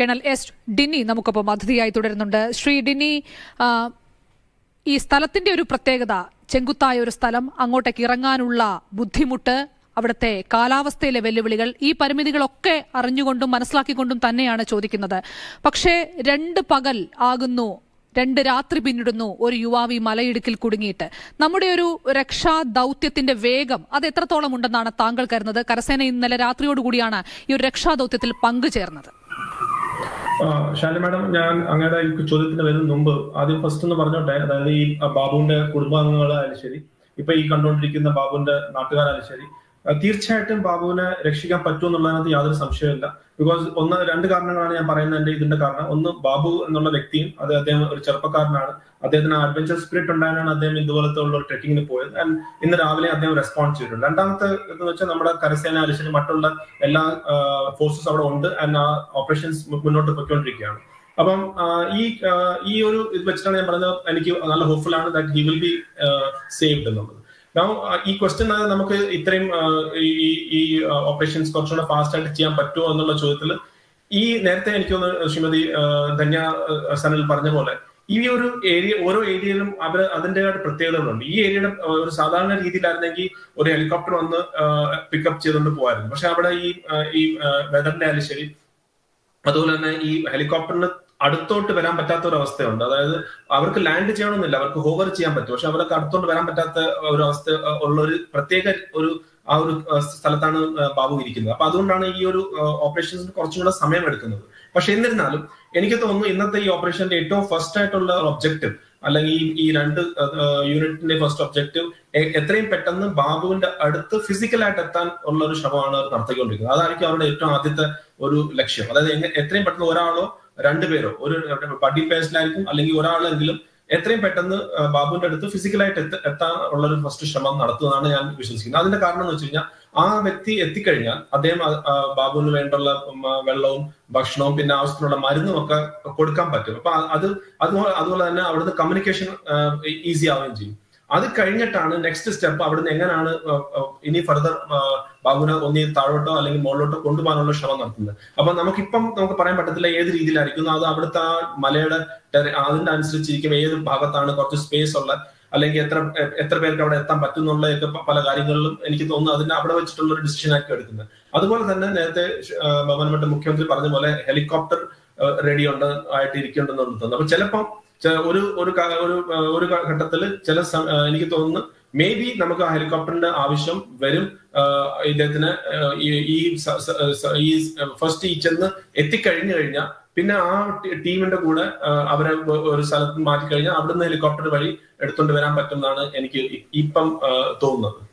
Colonel S ഡിന്നി നമുക്കൊപ്പം അതിഥിയായി തുടരുന്നുണ്ട്. ശ്രീ ഡിന്നി ആ, ഈ സ്ഥലത്തിന്റെ ഒരു പ്രത്യേകത ചെങ്കുത്തായ ഒരു സ്ഥലം അങ്ങോട്ടേക്ക് ഇറങ്ങാനുള്ള ബുദ്ധിമുട്ട് അവിടുത്തെ കാലാവസ്ഥയിലെ വെല്ലുവിളികൾ ഈ പരിമിതികളൊക്കെ അറിഞ്ഞുകൊണ്ടും മനസ്സിലാക്കിക്കൊണ്ടും തന്നെയാണ് ചോദിക്കുന്നത്. പക്ഷേ രണ്ട് പകൽ ആകുന്നു രണ്ട് രാത്രി പിന്നിടുന്നു ഒരു യുവാവ് ഈ മലയിടുക്കിൽ കുടുങ്ങിയിട്ട്. നമ്മുടെ ഒരു രക്ഷാ ദൗത്യത്തിന്റെ വേഗം അത് എത്രത്തോളം ഉണ്ടെന്നാണ് താങ്കൾ കരുതുന്നത്? കരസേന ഇന്നലെ രാത്രിയോടുകൂടിയാണ് ഈ ഒരു രക്ഷാ ദൗത്യത്തിൽ പങ്കുചേർന്നത്. ശാലി മാഡം ഞാൻ അങ്ങയുടെ ഈ ചോദ്യത്തിന് വരുന്ന മുമ്പ് ആദ്യം ഫസ്റ്റ് ഒന്ന് പറഞ്ഞോട്ടെ? അതായത് ഈ ബാബുവിന്റെ കുടുംബാംഗങ്ങളായാലും ശരി ഇപ്പൊ ഈ കണ്ടുകൊണ്ടിരിക്കുന്ന ബാബുവിന്റെ നാട്ടുകാരായാലും ശരി തീർച്ചയായിട്ടും ബാബുവിനെ രക്ഷിക്കാൻ പറ്റുമെന്നുള്ളതിനകത്ത് യാതൊരു സംശയമില്ല ബിക്കോസ് ഒന്ന് രണ്ട് കാരണങ്ങളാണ് ഞാൻ പറയുന്നതിന്റെ ഇതിന്റെ കാരണം. ഒന്ന് ബാബു എന്നുള്ള വ്യക്തിയും അത് അദ്ദേഹം ഒരു ചെറുപ്പക്കാരനാണ്. അദ്ദേഹത്തിന് അഡ്വഞ്ചർ സ്പിരിറ്റ് ഉണ്ടായാലാണ് അദ്ദേഹം ഇതുപോലത്തെ ഉള്ള ട്രെക്കിങ്ങിന് പോയത്. ആൻഡ് ഇന്ന് രാവിലെ അദ്ദേഹം റെസ്പോൺസ് ചെയ്തിട്ടുണ്ട്. രണ്ടാമത്തെ എന്ന് വെച്ചാൽ നമ്മുടെ കരസേന അനുസരിച്ച് മറ്റുള്ള എല്ലാ ഫോഴ്സസ് അവിടെ ഉണ്ട്. ആൻഡ് ആ ഓപ്പറേഷൻസ് മുന്നോട്ട് പൊയ്ക്കൊണ്ടിരിക്കുകയാണ്. അപ്പം ഈ ഈ ഒരു ഇത് വെച്ചിട്ടാണ് ഞാൻ പറയുന്നത്. എനിക്ക് നല്ല ഹോപ്പ്ഫുൾ ആണ് that he will be saved എന്നുള്ളത്. ആ, ഈ ക്വസ്റ്റ്യൻ നമുക്ക് ഇത്രയും ഈ ഈ- ഓപ്പറേഷൻസ് കുറച്ചുകൂടെ ഫാസ്റ്റ് ആയിട്ട് ചെയ്യാൻ പറ്റുമോ എന്നുള്ള ചോദ്യത്തിൽ ഈ നേരത്തെ എനിക്ക് തോന്നുന്നു ശ്രീമതി ധന്യ സനൽ പറഞ്ഞ പോലെ ഈ ഒരു ഏരിയ ഓരോ ഏരിയയിലും അവർ അതിന്റെതായിട്ട് പ്രത്യേകതകളുണ്ട്. ഈ ഏരിയയുടെ ഒരു സാധാരണ രീതിയിലായിരുന്നെങ്കിൽ ഒരു ഹെലികോപ്റ്റർ വന്ന് പിക്കപ്പ് ചെയ്തുകൊണ്ട് പോകായിരുന്നു പക്ഷെ അവിടെ ഈ ഈ വെതറിന്റെ ആയാലും ശരി അതുപോലെ തന്നെ ഈ ഹെലികോപ്റ്ററിന് അടുത്തോട്ട് വരാൻ പറ്റാത്ത ഒരു അവസ്ഥയുണ്ട് അതായത് അവർക്ക് ലാൻഡ് ചെയ്യണമെന്നില്ല അവർക്ക് ഹോവർ ചെയ്യാൻ പറ്റും. പക്ഷെ അവർക്ക് അടുത്തോട്ട് വരാൻ പറ്റാത്ത ഒരു അവസ്ഥ ഉള്ള ഒരു പ്രത്യേക ഒരു ആ ഒരു സ്ഥലത്താണ് ബാബു ഇരിക്കുന്നത്. അപ്പൊ അതുകൊണ്ടാണ് ഈ ഒരു ഓപ്പറേഷൻസിന് കുറച്ചും കൂടെ സമയം എടുക്കുന്നത്. പക്ഷെ എന്നിരുന്നാലും എനിക്ക് തോന്നുന്നു ഇന്നത്തെ ഈ ഓപ്പറേഷന്റെ ഏറ്റവും ഫസ്റ്റ് ആയിട്ടുള്ള ഒബ്ജക്റ്റീവ് അല്ലെങ്കിൽ ഈ- രണ്ട് യൂണിറ്റിന്റെ ഫസ്റ്റ് ഒബ്ജക്റ്റീവ് എത്രയും പെട്ടെന്ന് ബാബുവിന്റെ അടുത്ത് ഫിസിക്കലായിട്ട് എത്താൻ ഉള്ള ഒരു ശ്രമമാണ് അവർ നടത്തിക്കൊണ്ടിരിക്കുന്നത്. അതായിരിക്കും അവരുടെ ഏറ്റവും ആദ്യത്തെ ഒരു ലക്ഷ്യം. അതായത് എത്രയും പെട്ടെന്ന് ഒരാളോ രണ്ടുപേരോ? ഒരു പടി പേഴ്സണായിരിക്കും അല്ലെങ്കിൽ ഒരാളെങ്കിലും എത്രയും പെട്ടെന്ന് ബാബുവിന്റെ അടുത്ത് ഫിസിക്കലായിട്ട് എത്ത- എത്താൻ ഉള്ള ഒരു ഫസ്റ്റ് ശ്രമം നടത്തുന്നതാണ് ഞാൻ വിശ്വസിക്കുന്നത്. അതിന്റെ കാരണം എന്ന് വെച്ച് കഴിഞ്ഞാൽ ആ വ്യക്തി എത്തിക്കഴിഞ്ഞാൽ അദ്ദേഹം ബാബുവിന് വേണ്ടുള്ള വെള്ളവും ഭക്ഷണവും പിന്നെ ആവശ്യത്തിനുള്ള മരുന്നും ഒക്കെ കൊടുക്കാൻ പറ്റും. അപ്പൊ അത് അതുപോലെ അതുപോലെ തന്നെ അവിടുന്ന് കമ്മ്യൂണിക്കേഷൻ ഈസി ആവുകയും ചെയ്യും. അത് കഴിഞ്ഞിട്ടാണ് നെക്സ്റ്റ് സ്റ്റെപ്പ് അവിടുന്ന് എങ്ങനെയാണ് ഇനി ഫർദർ ബാബുവിനെ ഒന്നി താഴോട്ടോ അല്ലെങ്കിൽ മുകളിലോട്ടോ കൊണ്ടുപോകാനുള്ള ശ്രമം നടത്തുന്നത്. അപ്പൊ നമുക്കിപ്പം നമുക്ക് പറയാൻ പറ്റത്തില്ല ഏത് രീതിയിലായിരിക്കും. അത് അവിടുത്തെ ആ മലയുടെ അതിന്റെ അനുസരിച്ചിരിക്കും ഏത് ഭാഗത്താണ് കുറച്ച് സ്പേസ് ഉള്ള അല്ലെങ്കിൽ എത്ര എത്ര പേർക്ക് അവിടെ എത്താൻ പറ്റുന്നുള്ളതൊക്കെ പല കാര്യങ്ങളിലും എനിക്ക് തോന്നുന്നു അതിന്റെ അവിടെ വെച്ചിട്ടുള്ള ഒരു ഡിസിഷൻ ആക്കി എടുക്കുന്നത്. അതുപോലെ തന്നെ നേരത്തെ ബഹുമാനപ്പെട്ട മുഖ്യമന്ത്രി പറഞ്ഞ പോലെ ഹെലികോപ്റ്റർ റെഡി ഉണ്ട് ആയിട്ട് ഇരിക്കുന്നുണ്ടെന്ന് തോന്നുന്നു. അപ്പൊ ചിലപ്പം ഒരു ഒരു ഒരു ഘട്ടത്തിൽ ചില എനിക്ക് തോന്നുന്നു മേ ബി നമുക്ക് ആ ഹെലികോപ്റ്ററിന്റെ ആവശ്യം വരും. ഇദ്ദേഹത്തിന് ഈ- ഈ ഫസ്റ്റ് ഈ ചെന്ന് എത്തിക്കഴിഞ്ഞു കഴിഞ്ഞാൽ പിന്നെ ആ ടീമിന്റെ കൂടെ അവരെ ഒരു സ്ഥലത്ത് മാറ്റി കഴിഞ്ഞാൽ അവിടുന്ന് ഹെലികോപ്റ്റർ വഴി എടുത്തുകൊണ്ട് വരാൻ പറ്റുമെന്നാണ് എനിക്ക് ഇപ്പം തോന്നുന്നത്.